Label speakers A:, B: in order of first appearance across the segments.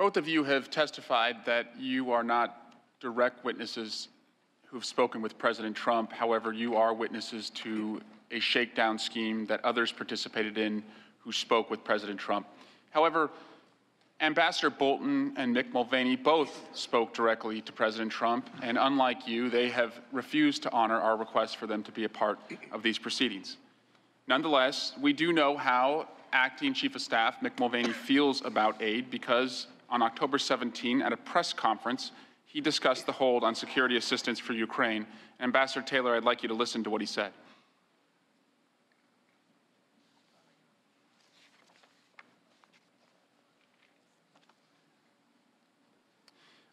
A: Both of you have testified that you are not direct witnesses who've spoken with President Trump. However, you are witnesses to a shakedown scheme that others participated in who spoke with President Trump. However, Ambassador Bolton and Mick Mulvaney both spoke directly to President Trump, and unlike you, they have refused to honor our request for them to be a part of these proceedings. Nonetheless, we do know how Acting Chief of Staff Mick Mulvaney feels about aid because on October 17, at a press conference, he discussed the hold on security assistance for Ukraine. Ambassador Taylor, I'd like you to listen to what he said.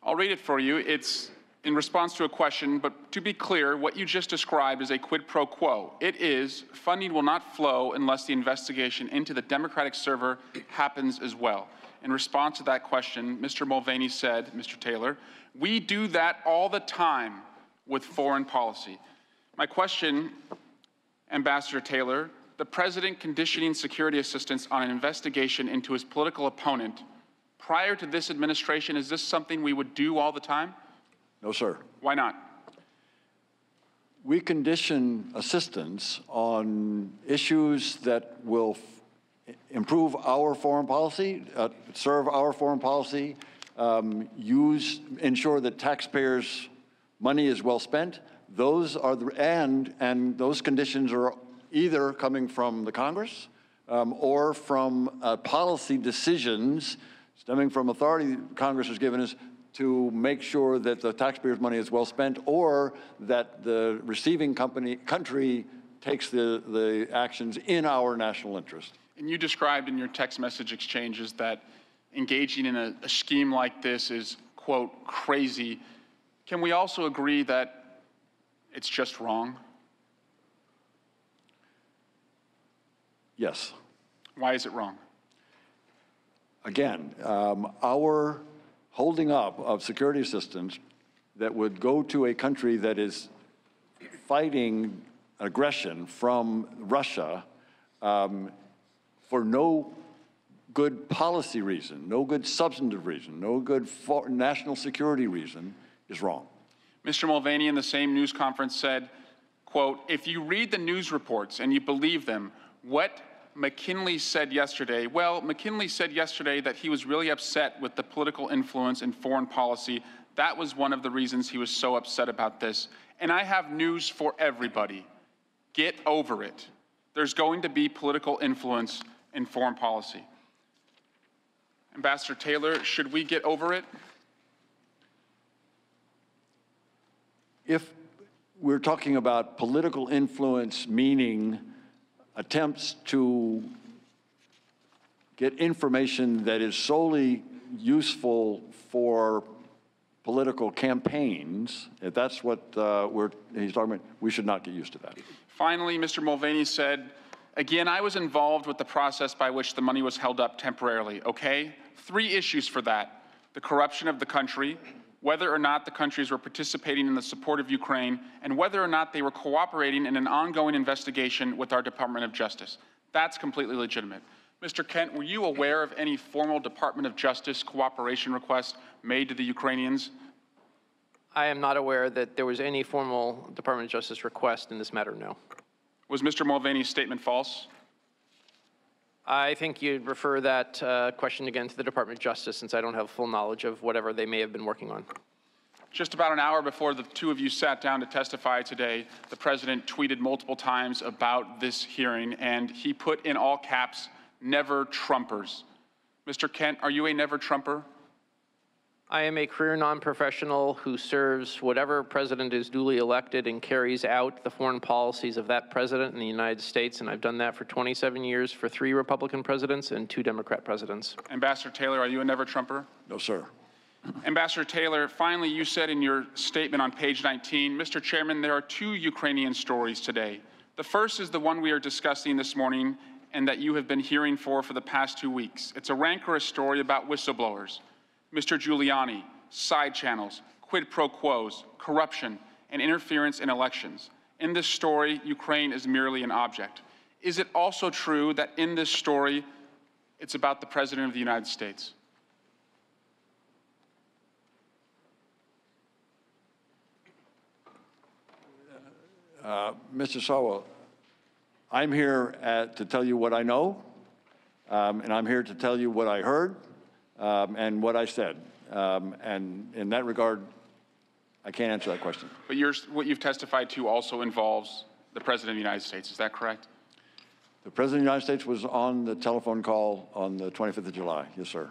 A: I'll read it for you. It's in response to a question, but to be clear, what you just described is a quid pro quo. It is funding will not flow unless the investigation into the Democratic server happens as well. In response to that question, Mr. Mulvaney said, Mr. Taylor, we do that all the time with foreign policy. My question, Ambassador Taylor, the president conditioning security assistance on an investigation into his political opponent prior to this administration, is this something we would do all the time?
B: No, sir.
A: Why not?
B: We condition assistance on issues that will improve our foreign policy, uh, serve our foreign policy, um, use, ensure that taxpayers' money is well spent. Those are the, and, and those conditions are either coming from the Congress um, or from uh, policy decisions stemming from authority Congress has given us to make sure that the taxpayers' money is well spent or that the receiving company, country takes the, the actions in our national interest.
A: And you described in your text message exchanges that engaging in a, a scheme like this is, quote, crazy. Can we also agree that it's just wrong?
B: Yes.
A: Why is it wrong?
B: Again, um, our holding up of security assistance that would go to a country that is fighting aggression from Russia um, for no good policy reason, no good substantive reason, no good national security reason is wrong.
A: Mr. Mulvaney in the same news conference said, quote, if you read the news reports and you believe them, what McKinley said yesterday, well, McKinley said yesterday that he was really upset with the political influence in foreign policy. That was one of the reasons he was so upset about this. And I have news for everybody. Get over it. There's going to be political influence in foreign policy. Ambassador Taylor, should we get over it?
B: If we're talking about political influence, meaning attempts to get information that is solely useful for political campaigns, if that's what uh, we're, he's talking about, we should not get used to that.
A: Finally, Mr. Mulvaney said, again, I was involved with the process by which the money was held up temporarily, okay? Three issues for that. The corruption of the country, whether or not the countries were participating in the support of Ukraine, and whether or not they were cooperating in an ongoing investigation with our Department of Justice. That's completely legitimate. Mr. Kent, were you aware of any formal Department of Justice cooperation request made to the Ukrainians?
C: I am not aware that there was any formal Department of Justice request in this matter, no.
A: Was Mr. Mulvaney's statement false?
C: I think you'd refer that uh, question again to the Department of Justice since I don't have full knowledge of whatever they may have been working on.
A: Just about an hour before the two of you sat down to testify today, the president tweeted multiple times about this hearing, and he put in all caps, never Trumpers. Mr. Kent, are you a never Trumper?
C: I am a career non-professional who serves whatever president is duly elected and carries out the foreign policies of that president in the United States, and I've done that for 27 years for three Republican presidents and two Democrat presidents.
A: Ambassador Taylor, are you a never Trumper?
B: No, sir.
A: Ambassador Taylor, finally, you said in your statement on page 19, Mr. Chairman, there are two Ukrainian stories today. The first is the one we are discussing this morning and that you have been hearing for for the past two weeks. It's a rancorous story about whistleblowers. Mr. Giuliani, side channels, quid pro quos, corruption, and interference in elections. In this story, Ukraine is merely an object. Is it also true that in this story, it's about the President of the United States?
B: Uh, Mr. Swalwell, I'm here at, to tell you what I know, um, and I'm here to tell you what I heard um, and what I said. Um, And in that regard, I can't answer that question.
A: But yours, what you've testified to also involves the President of the United States, is that correct?
B: The President of the United States was on the telephone call on the 25th of July. Yes, sir.